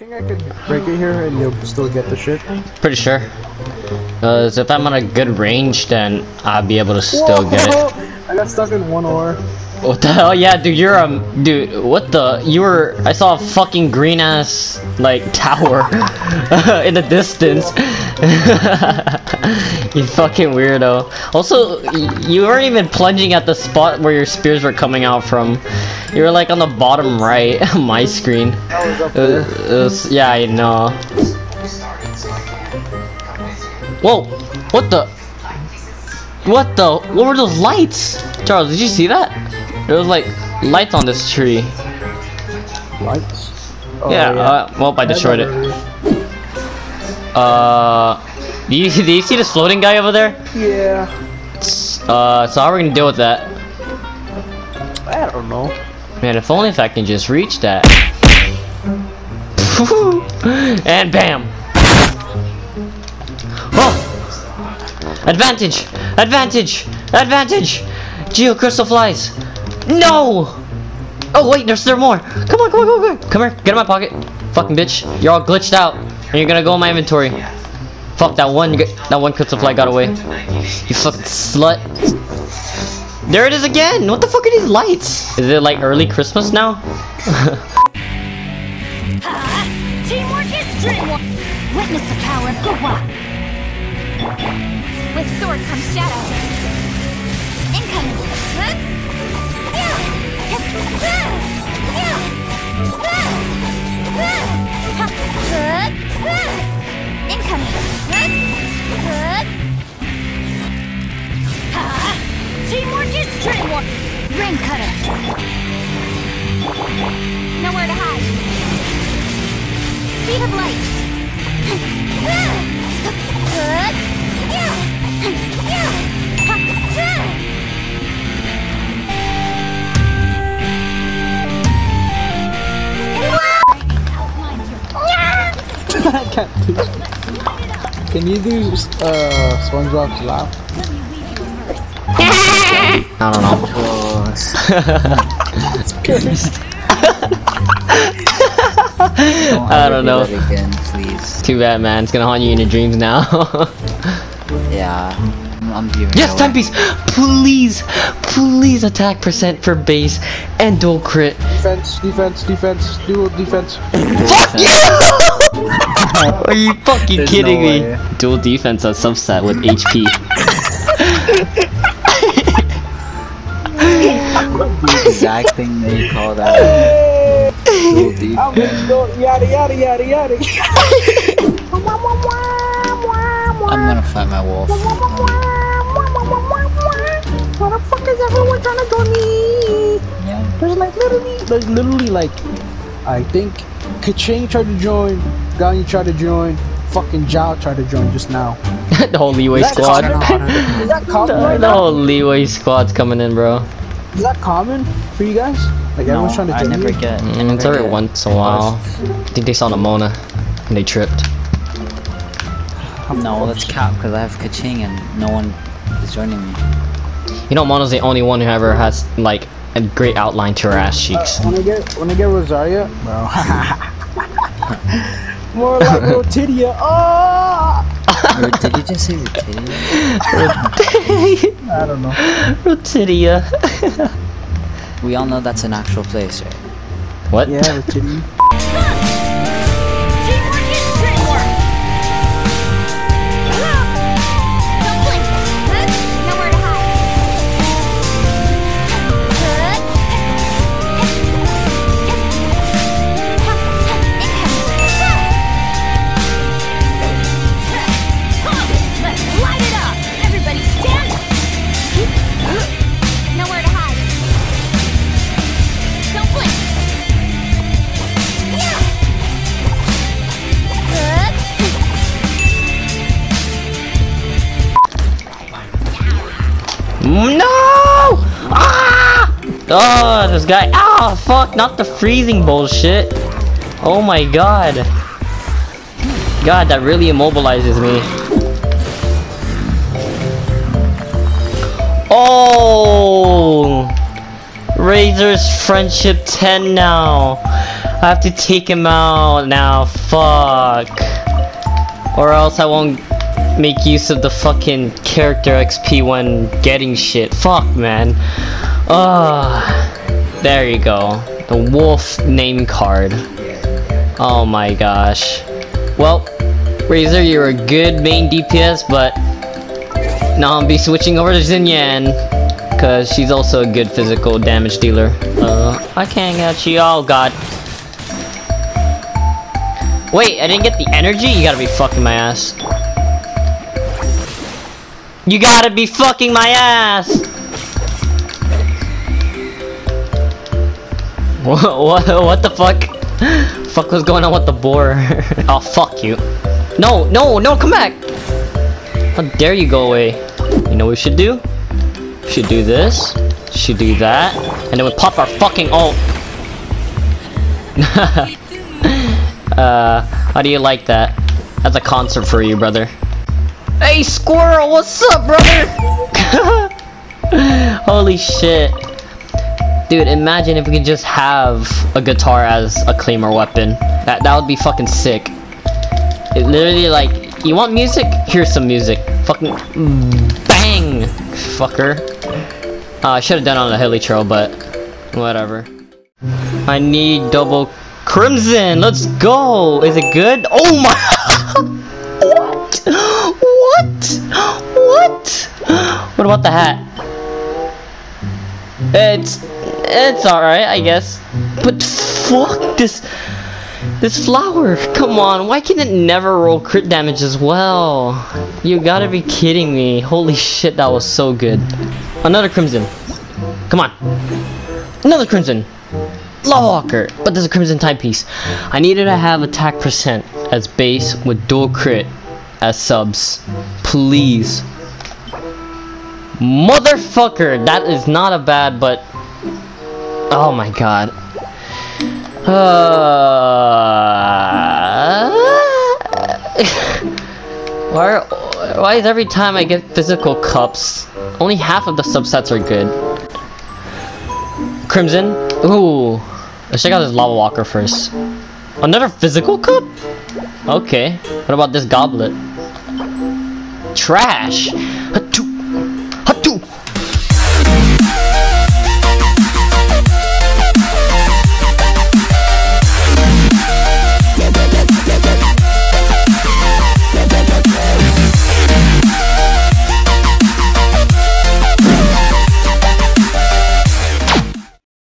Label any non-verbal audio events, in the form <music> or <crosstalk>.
think I could break it here and you'll still get the shit? Pretty sure. Cause if I'm on a good range, then I'll be able to still get it. <laughs> I got stuck in one ore. What the hell? Yeah, dude, you're um, dude, what the? You were. I saw a fucking green ass like tower <laughs> in the distance. <laughs> <laughs> you fucking weirdo. Also, y- you weren't even plunging at the spot where your spears were coming out from. You were like on the bottom right <laughs> of my screen. I was up It there. was- it was- yeah, I know. Whoa! What the? What the? What were those lights? Charles, did you see that? There was like lights on this tree. Lights. Oh, yeah, Uh, well, I destroyed it. Uh, do you, do you see this floating guy over there? Yeah. Uh, so how are we gonna deal with that? I don't know. Man, if only if I can just reach that. <laughs> and bam! Oh! Advantage! Advantage! Advantage! Geo crystal flies! No! Oh wait, there's there more! Come on, come on, come on, come on! Come here, get in my pocket! Fucking bitch, you're all glitched out, and you're gonna go in my inventory. Fuck that one, that one crystal fly got away. You fucking slut! There it is again! What the fuck are these lights? Is it like early Christmas now? <laughs> Teamwork is! Witness the power of Gugwa! With sword comes shadow. Incoming! Yeah! Yeah! Yeah! Rain cutter! Nowhere to hide! Speed of light! I can't do Can you do uh SpongeBob's laugh? <laughs> I don't know. <laughs> I don't know. That again, please. Too bad, man. It's gonna haunt you in your dreams now. <laughs> Yeah. I'm, I'm giving yes, it away. timepiece! Please, please attack percent for base and dual crit. Defense, defense, defense, dual defense. <laughs> Fuck you! Are you fucking There's kidding no me? Dual defense on subset with HP. The exact thing that you called out. Dual. I'm gonna go yada yada yada yada. I'm gonna find my wolf. What the fuck is everyone trying to join me? Yeah. There's like literally, there's literally like, I think Keqing tried to join, Ganyu tried to join, fucking Xiao tried to join just now. <laughs> the whole Liyue squad. common? Is that The, right the whole Liyue squad's coming in, bro. Is that common for you guys? Like No, everyone's trying to do it. I never you? get. I Mm, it's every get once in a while. I think they saw Namona and they tripped. No, that's cap because I have Keqing and no one is joining me. You know, Mona's the only one who ever has like a great outline to her ass cheeks. When I get when I get Rosaria, bro. <laughs> More like <laughs> Rotidia. Oh! Or did you just say Rutilia? I don't know. Rotidia. We all know that's an actual place, right? what? Yeah, Rotidia. Oh, this guy. Ah, fuck! Not the freezing bullshit. Oh my god. God, that really immobilizes me. Oh! Razor's friendship 10 now. I have to take him out now. Fuck. Or else I won't make use of the fucking character XP when getting shit. Fuck, man. Ah, there you go. The wolf name card. Oh my gosh. Well, Razor, you're a good main DPS, but now I'll be switching over to Xinyan. Cause she's also a good physical damage dealer. Uh, I can't get you. Oh god. Wait, I didn't get the energy? You gotta be fucking my ass. You gotta be fucking my ass! What, what, what the fuck? fuck was going on with the boar? <laughs> oh, fuck you. No, no, no, come back! How dare you go away? You know what we should do? We should do this. Should do that. And then we pop our fucking ult. <laughs> uh, how do you like that? That's a concert for you, brother. Hey, Squirrel, what's up, brother? <laughs> Holy shit. Dude, imagine if we could just have a guitar as a claymore weapon. That, that would be fucking sick. It literally, like, you want music? Here's some music. Fucking bang! Fucker. Uh, I should have done on the hilly trail, but whatever. I need double crimson. Let's go. Is it good? Oh my! <laughs> what? What? What? What about the hat? It's it's all right, I guess. But fuck this this flower. Come on, why can it never roll crit damage as well? You gotta be kidding me. Holy shit, that was so good. Another crimson. Come on. Another crimson. Law Walker, but there's a crimson timepiece. I needed to have attack percent as base with dual crit as subs. Please. Motherfucker, that is not a bad, but oh my god. Uh, why, why is every time I get physical cups, only half of the subsets are good? Crimson? Ooh. Let's check out this Lava Walker first. Another physical cup? Okay. What about this goblet? Trash!